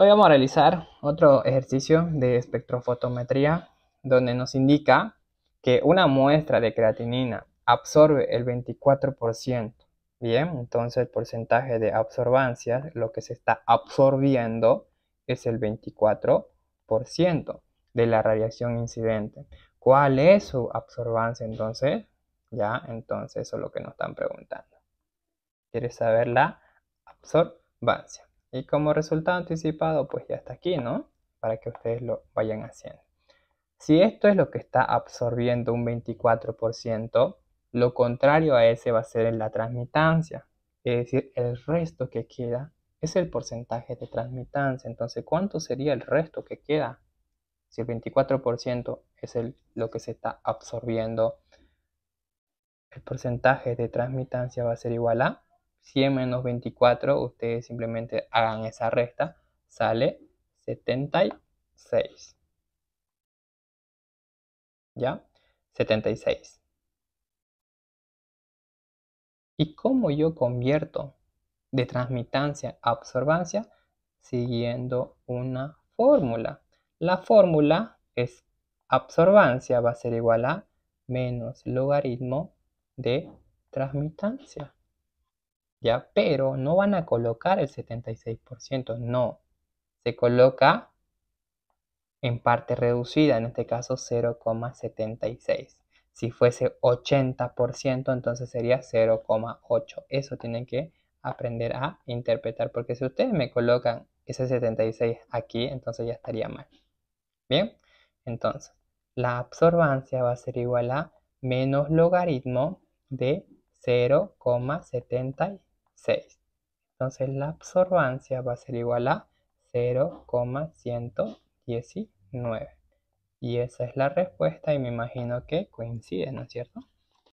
Hoy vamos a realizar otro ejercicio de espectrofotometría donde nos indica que una muestra de creatinina absorbe el 24%. Bien, entonces el porcentaje de absorbancia, lo que se está absorbiendo es el 24% de la radiación incidente. ¿Cuál es su absorbancia entonces? Ya, entonces eso es lo que nos están preguntando. ¿Quieres saber la absorbancia? Y como resultado anticipado, pues ya está aquí, ¿no? Para que ustedes lo vayan haciendo. Si esto es lo que está absorbiendo un 24%, lo contrario a ese va a ser la transmitancia. Es decir, el resto que queda es el porcentaje de transmitancia. Entonces, ¿cuánto sería el resto que queda? Si el 24% es el, lo que se está absorbiendo, el porcentaje de transmitancia va a ser igual a 100 menos 24, ustedes simplemente hagan esa resta, sale 76. ¿Ya? 76. ¿Y cómo yo convierto de transmitancia a absorbancia? Siguiendo una fórmula. La fórmula es absorbancia va a ser igual a menos logaritmo de transmitancia. ¿Ya? Pero no van a colocar el 76%, no. Se coloca en parte reducida, en este caso 0,76. Si fuese 80%, entonces sería 0,8. Eso tienen que aprender a interpretar, porque si ustedes me colocan ese 76 aquí, entonces ya estaría mal. Bien, entonces la absorbancia va a ser igual a menos logaritmo de 0,76. 6. Entonces la absorbancia va a ser igual a 0,119. Y esa es la respuesta y me imagino que coincide, ¿no es cierto?